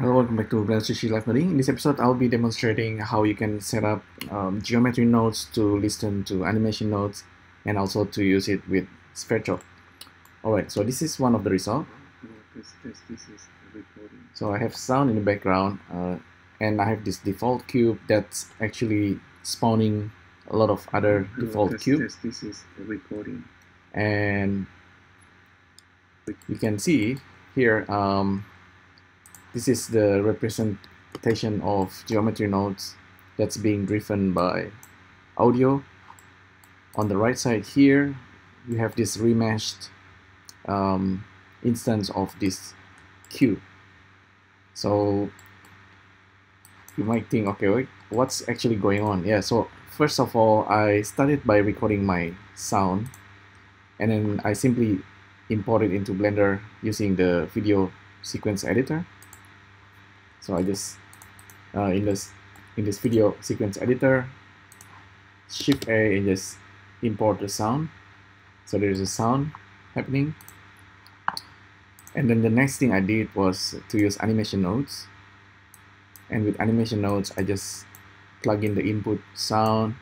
Hello, welcome back to Blender Sushi Live Learning. In this episode, I'll be demonstrating how you can set up um, geometry nodes to listen to animation nodes and also to use it with Sverchok. Alright, so this is one of the results. This, this, this is recording. So I have sound in the background uh, and I have this default cube that's actually spawning a lot of other Hello, default this, cube This, this is recording. and you can see here um, this is the representation of geometry nodes that's being driven by audio. On the right side here you have this remeshed um, instance of this cube so you might think okay wait, what's actually going on? Yeah so first of all I started by recording my sound and then I simply import it into Blender using the video sequence editor. So I just uh, in this in this video sequence editor, Shift A and just import the sound. So there's a sound happening. And then the next thing I did was to use animation nodes. And with animation nodes, I just plug in the input sound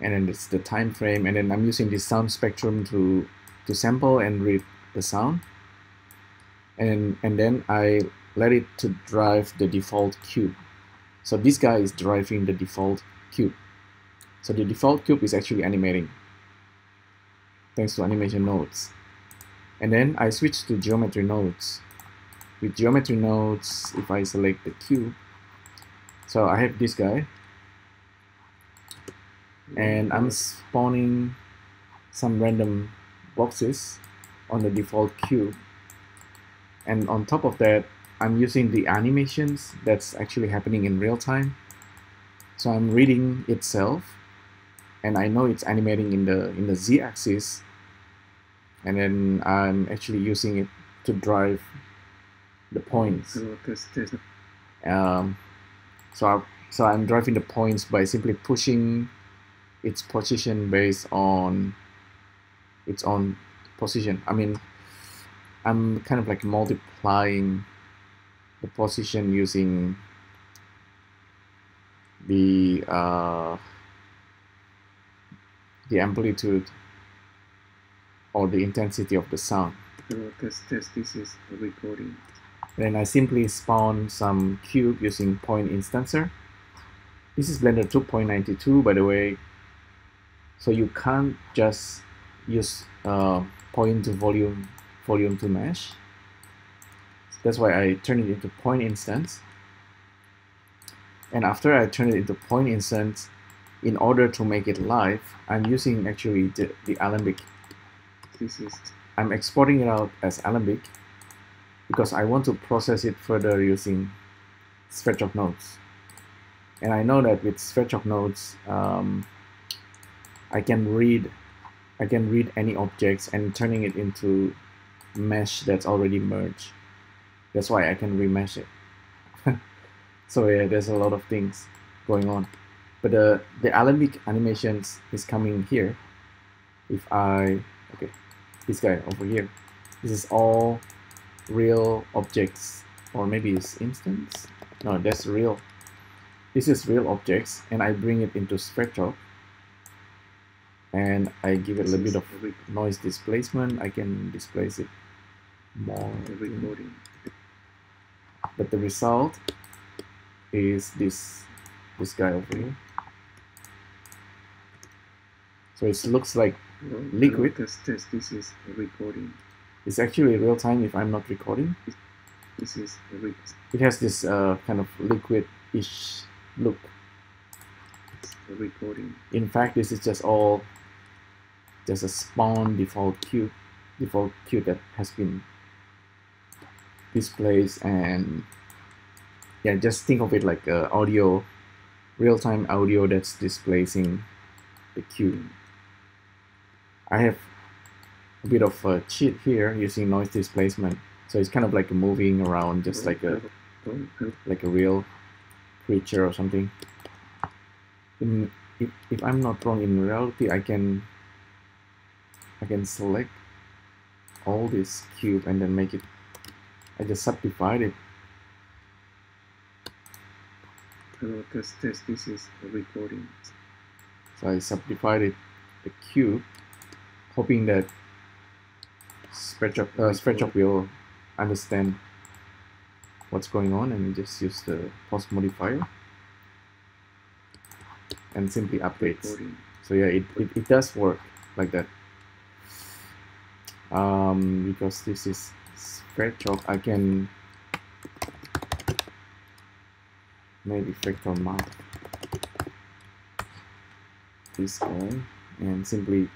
and then it's the time frame and then I'm using this sound spectrum to to sample and read the sound and and then I let it to drive the default cube. So this guy is driving the default cube. So the default cube is actually animating. Thanks to animation nodes. And then I switch to geometry nodes. With geometry nodes if I select the cube so I have this guy. And I'm spawning some random boxes on the default cube. And on top of that I'm using the animations that's actually happening in real time so I'm reading itself and I know it's animating in the in the z-axis and then I'm actually using it to drive the points Hello, this, this. um, so I, so I'm driving the points by simply pushing its position based on its own position. I mean, I'm kind of like multiplying the position using the uh, the amplitude or the intensity of the sound. Hello, this, this, this is recording. Then I simply spawn some cube using point instancer. This is Blender 2.92 by the way, so you can't just use uh, point to volume volume to mesh. That's why I turn it into point instance. And after I turn it into point instance, in order to make it live, I'm using actually the, the Alembic. This is I'm exporting it out as Alembic because I want to process it further using Sverchok nodes. And I know that with Sverchok nodes, um, I can read I can read any objects and turning it into mesh that's already merged. That's why I can remesh it. so yeah, there's a lot of things going on. But uh, the the Alembic animations is coming here. If I okay, this guy over here. This is all real objects or maybe it's instance. No, that's real. This is real objects and I bring it into Sverchok and I give it a little bit of noise displacement. I can displace it more. recording. But the result is this this guy over here. So it looks like hello, Liquid. This, this, this is recording. it's actually real time if I'm not recording. This is It has this uh, kind of liquid-ish look. recording. In fact, this is just all just a spawn default cube, default cube that has been displaced and yeah, just think of it like uh, audio, real-time audio that's displacing the cube. I have a bit of a cheat here using noise displacement, so it's kind of like moving around just like a like a real creature or something. In, if, if I'm not wrong, in reality, I can I can select all this cube and then make it. I just subdivide it hello, test, test. This is recording. So I subdivided the cube, hoping that Sverchok, uh, Sverchok will understand what's going on and just use the post modifier and simply updates. Recording. So yeah, it, it, it does work like that. Um, because this is Sverchok, I can maybe vector map this guy and simply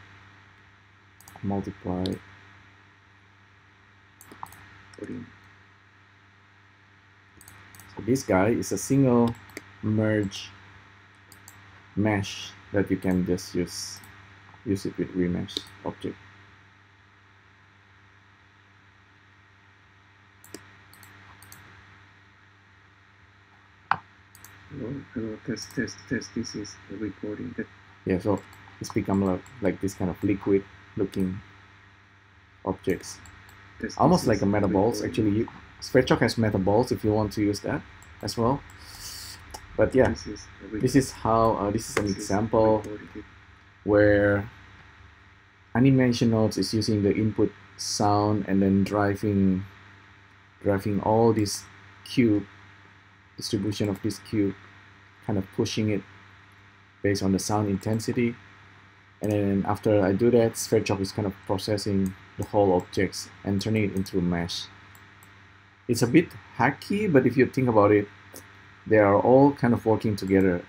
multiply. So this guy is a single merge mesh that you can just use use it with remesh object. Hello, hello, test, test, test. This is recording. That Yeah, so it's become like, like this kind of liquid looking objects. test. Almost like a meta balls. Actually, you, has meta balls if you want to use that as well. But yeah, This is this is how uh, this is an this example recording. where animation nodes is using the input sound and then driving driving all this cube distribution of this cube kind of pushing it based on the sound intensity and then after I do that Sverchok is kind of processing the whole objects and turning it into a mesh it's a bit hacky but if you think about it they are all kind of working together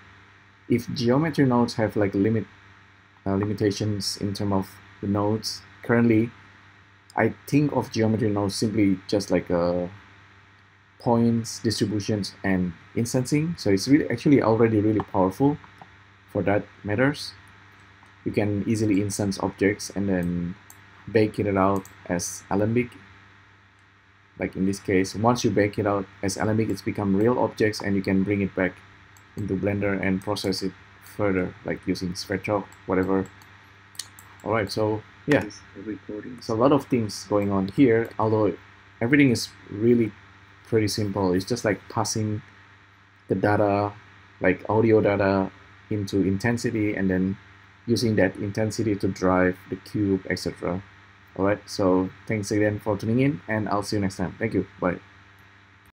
if geometry nodes have like limit uh, limitations in terms of the nodes. Currently, I think of geometry nodes simply just like uh, points, distributions, and instancing. So it's really actually already really powerful for that matters. You can easily instance objects and then bake it out as Alembic. Like in this case, once you bake it out as Alembic, it's become real objects and you can bring it back into Blender and process it further, like using Sverchok, whatever. Alright, so yeah, This is a recording. there's a lot of things going on here, although everything is really pretty simple. It's just like passing the data, like audio data, into intensity and then using that intensity to drive the cube, etc. Alright, so thanks again for tuning in, and I'll see you next time. Thank you. Bye.